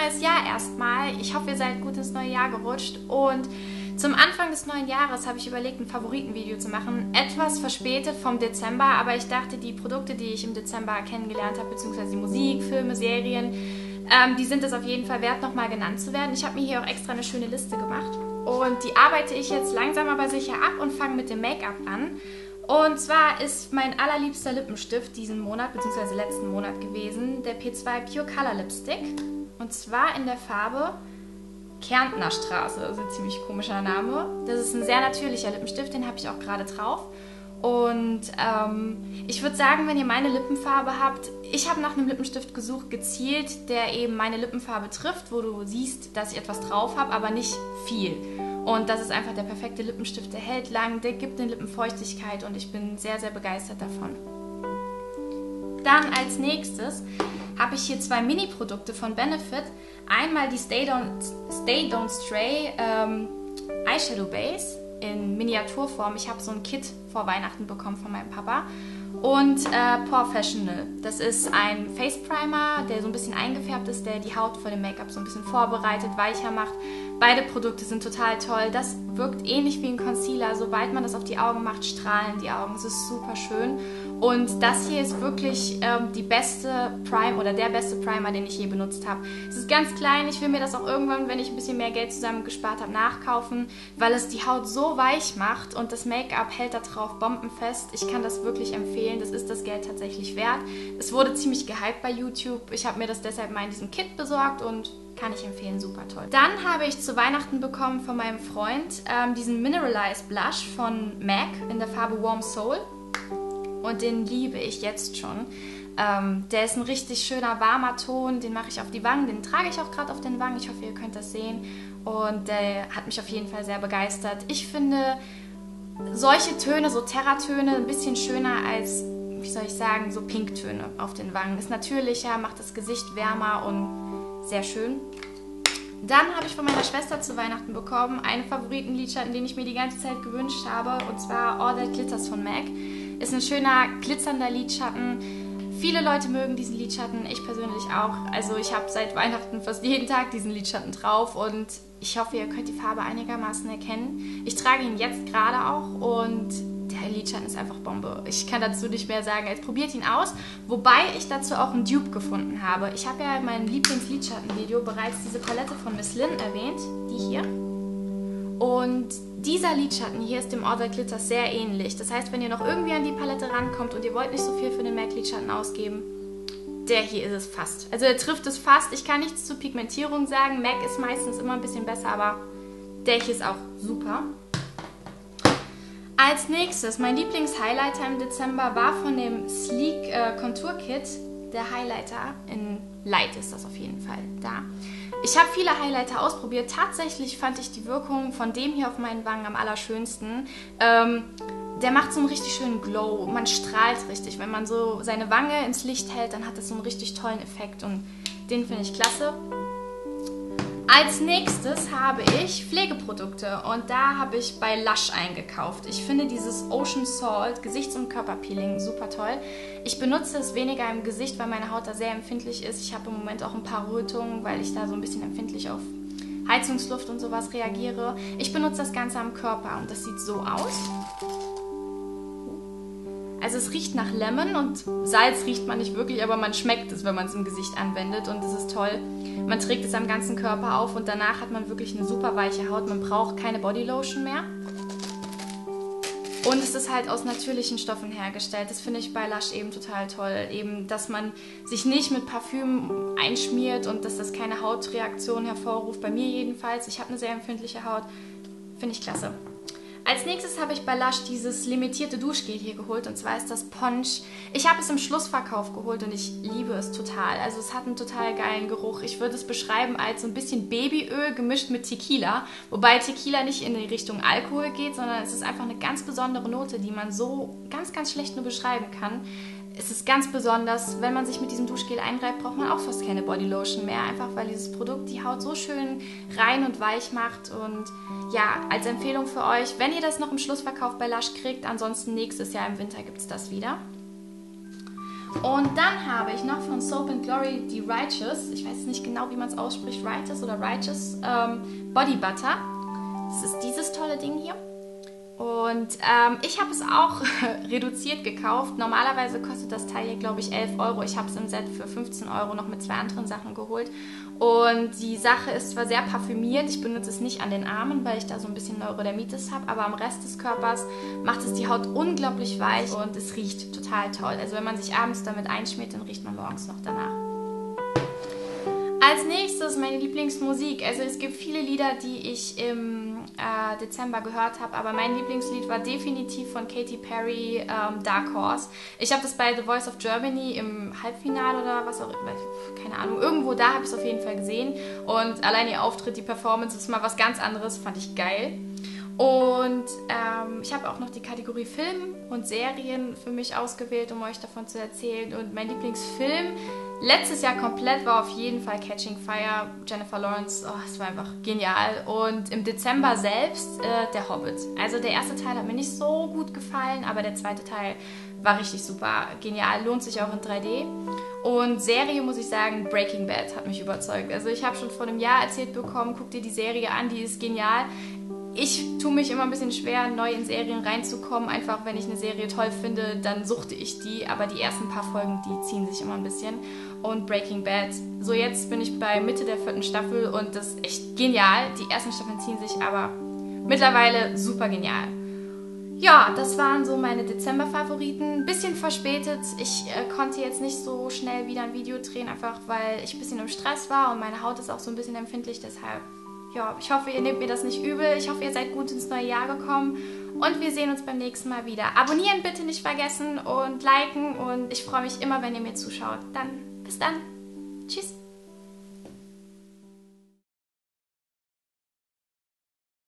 neues Jahr erstmal. Ich hoffe, ihr seid gut ins neue Jahr gerutscht und zum Anfang des neuen Jahres habe ich überlegt, ein Favoritenvideo zu machen. Etwas verspätet vom Dezember, aber ich dachte, die Produkte, die ich im Dezember kennengelernt habe, beziehungsweise Musik, Filme, Serien, ähm, die sind es auf jeden Fall wert, nochmal genannt zu werden. Ich habe mir hier auch extra eine schöne Liste gemacht. Und die arbeite ich jetzt langsam aber sicher ab und fange mit dem Make-up an. Und zwar ist mein allerliebster Lippenstift diesen Monat, beziehungsweise letzten Monat gewesen, der P2 Pure Color Lipstick. Und zwar in der Farbe Kärntner Straße, also ein ziemlich komischer Name. Das ist ein sehr natürlicher Lippenstift, den habe ich auch gerade drauf. Und ähm, ich würde sagen, wenn ihr meine Lippenfarbe habt, ich habe nach einem Lippenstift gesucht, gezielt, der eben meine Lippenfarbe trifft, wo du siehst, dass ich etwas drauf habe, aber nicht viel. Und das ist einfach der perfekte Lippenstift, der hält lang, der gibt den Lippen Feuchtigkeit und ich bin sehr, sehr begeistert davon. Dann als nächstes habe ich hier zwei Mini-Produkte von Benefit. Einmal die Stay Don't, Stay Don't Stray ähm, Eyeshadow Base in Miniaturform. Ich habe so ein Kit vor Weihnachten bekommen von meinem Papa. Und äh, Professional. Das ist ein Face Primer, der so ein bisschen eingefärbt ist, der die Haut vor dem Make-up so ein bisschen vorbereitet, weicher macht. Beide Produkte sind total toll. Das wirkt ähnlich wie ein Concealer. Sobald man das auf die Augen macht, strahlen die Augen. Es ist super schön. Und das hier ist wirklich ähm, die beste Prime oder der beste Primer, den ich je benutzt habe. Es ist ganz klein. Ich will mir das auch irgendwann, wenn ich ein bisschen mehr Geld zusammengespart habe, nachkaufen, weil es die Haut so weich macht und das Make-up hält da drauf bombenfest. Ich kann das wirklich empfehlen. Das ist das Geld tatsächlich wert. Es wurde ziemlich gehypt bei YouTube. Ich habe mir das deshalb mal in diesem Kit besorgt und kann ich empfehlen, super toll. Dann habe ich zu Weihnachten bekommen von meinem Freund ähm, diesen Mineralized Blush von MAC in der Farbe Warm Soul. Und den liebe ich jetzt schon. Ähm, der ist ein richtig schöner, warmer Ton. Den mache ich auf die Wangen. Den trage ich auch gerade auf den Wangen. Ich hoffe, ihr könnt das sehen. Und der hat mich auf jeden Fall sehr begeistert. Ich finde solche Töne, so Terratöne, ein bisschen schöner als, wie soll ich sagen, so Pinktöne auf den Wangen. Ist natürlicher, macht das Gesicht wärmer und sehr schön. Dann habe ich von meiner Schwester zu Weihnachten bekommen einen Favoritenlidschatten, den ich mir die ganze Zeit gewünscht habe. Und zwar All That Glitters von MAC. Ist ein schöner, glitzernder Lidschatten. Viele Leute mögen diesen Lidschatten, ich persönlich auch. Also ich habe seit Weihnachten fast jeden Tag diesen Lidschatten drauf und ich hoffe, ihr könnt die Farbe einigermaßen erkennen. Ich trage ihn jetzt gerade auch und der Lidschatten ist einfach Bombe. Ich kann dazu nicht mehr sagen, als probiert ihn aus. Wobei ich dazu auch einen Dupe gefunden habe. Ich habe ja in meinem Lieblings-Lidschatten-Video bereits diese Palette von Miss Lynn erwähnt, die hier. Und dieser Lidschatten hier ist dem Other Glitter sehr ähnlich. Das heißt, wenn ihr noch irgendwie an die Palette rankommt und ihr wollt nicht so viel für den MAC Lidschatten ausgeben, der hier ist es fast. Also er trifft es fast. Ich kann nichts zur Pigmentierung sagen. MAC ist meistens immer ein bisschen besser, aber der hier ist auch super. Als nächstes, mein Lieblings-Highlighter im Dezember war von dem Sleek äh, Contour Kit, der Highlighter. In Light ist das auf jeden Fall da. Ich habe viele Highlighter ausprobiert. Tatsächlich fand ich die Wirkung von dem hier auf meinen Wangen am allerschönsten. Ähm, der macht so einen richtig schönen Glow. Man strahlt richtig. Wenn man so seine Wange ins Licht hält, dann hat das so einen richtig tollen Effekt und den finde ich klasse. Als nächstes habe ich Pflegeprodukte und da habe ich bei Lush eingekauft. Ich finde dieses Ocean Salt Gesichts- und Körperpeeling super toll. Ich benutze es weniger im Gesicht, weil meine Haut da sehr empfindlich ist. Ich habe im Moment auch ein paar Rötungen, weil ich da so ein bisschen empfindlich auf Heizungsluft und sowas reagiere. Ich benutze das Ganze am Körper und das sieht so aus. Also es riecht nach Lemon und Salz riecht man nicht wirklich, aber man schmeckt es, wenn man es im Gesicht anwendet und das ist toll. Man trägt es am ganzen Körper auf und danach hat man wirklich eine super weiche Haut. Man braucht keine Bodylotion mehr. Und es ist halt aus natürlichen Stoffen hergestellt. Das finde ich bei Lush eben total toll. Eben, dass man sich nicht mit Parfüm einschmiert und dass das keine Hautreaktion hervorruft. Bei mir jedenfalls. Ich habe eine sehr empfindliche Haut. Finde ich klasse. Als nächstes habe ich bei Lush dieses limitierte Duschgel hier geholt und zwar ist das Ponch. Ich habe es im Schlussverkauf geholt und ich liebe es total. Also es hat einen total geilen Geruch. Ich würde es beschreiben als so ein bisschen Babyöl gemischt mit Tequila, wobei Tequila nicht in die Richtung Alkohol geht, sondern es ist einfach eine ganz besondere Note, die man so ganz, ganz schlecht nur beschreiben kann es ist ganz besonders, wenn man sich mit diesem Duschgel einreibt, braucht man auch fast keine Bodylotion mehr, einfach weil dieses Produkt die Haut so schön rein und weich macht. Und ja, als Empfehlung für euch, wenn ihr das noch im Schlussverkauf bei Lush kriegt, ansonsten nächstes Jahr im Winter gibt es das wieder. Und dann habe ich noch von Soap and Glory die Righteous, ich weiß nicht genau, wie man es ausspricht, Righteous oder Righteous, ähm, Body Butter. Das ist dieses tolle Ding hier. Und ähm, ich habe es auch reduziert gekauft. Normalerweise kostet das Teil hier, glaube ich, 11 Euro. Ich habe es im Set für 15 Euro noch mit zwei anderen Sachen geholt. Und die Sache ist zwar sehr parfümiert, ich benutze es nicht an den Armen, weil ich da so ein bisschen Neurodermitis habe, aber am Rest des Körpers macht es die Haut unglaublich weich und es riecht total toll. Also wenn man sich abends damit einschmiert, dann riecht man morgens noch danach. Als nächstes meine Lieblingsmusik. Also es gibt viele Lieder, die ich im äh, Dezember gehört habe, aber mein Lieblingslied war definitiv von Katy Perry, ähm, Dark Horse. Ich habe das bei The Voice of Germany im Halbfinale oder was auch immer, keine Ahnung, irgendwo da habe ich es auf jeden Fall gesehen. Und allein ihr Auftritt, die Performance ist mal was ganz anderes, fand ich geil. Und ähm, ich habe auch noch die Kategorie Film und Serien für mich ausgewählt, um euch davon zu erzählen. Und mein Lieblingsfilm letztes Jahr komplett war auf jeden Fall Catching Fire. Jennifer Lawrence, oh, es war einfach genial. Und im Dezember selbst äh, Der Hobbit. Also der erste Teil hat mir nicht so gut gefallen, aber der zweite Teil war richtig super. Genial, lohnt sich auch in 3D. Und Serie muss ich sagen, Breaking Bad hat mich überzeugt. Also ich habe schon vor einem Jahr erzählt bekommen, guck dir die Serie an, die ist genial ich tue mich immer ein bisschen schwer, neu in Serien reinzukommen. Einfach, wenn ich eine Serie toll finde, dann suchte ich die. Aber die ersten paar Folgen, die ziehen sich immer ein bisschen. Und Breaking Bad. So, jetzt bin ich bei Mitte der vierten Staffel und das ist echt genial. Die ersten Staffeln ziehen sich aber mittlerweile super genial. Ja, das waren so meine Dezember-Favoriten. Bisschen verspätet. Ich äh, konnte jetzt nicht so schnell wieder ein Video drehen, einfach weil ich ein bisschen im Stress war und meine Haut ist auch so ein bisschen empfindlich. Deshalb ja, ich hoffe, ihr nehmt mir das nicht übel. Ich hoffe, ihr seid gut ins neue Jahr gekommen. Und wir sehen uns beim nächsten Mal wieder. Abonnieren bitte nicht vergessen und liken. Und ich freue mich immer, wenn ihr mir zuschaut. Dann bis dann. Tschüss.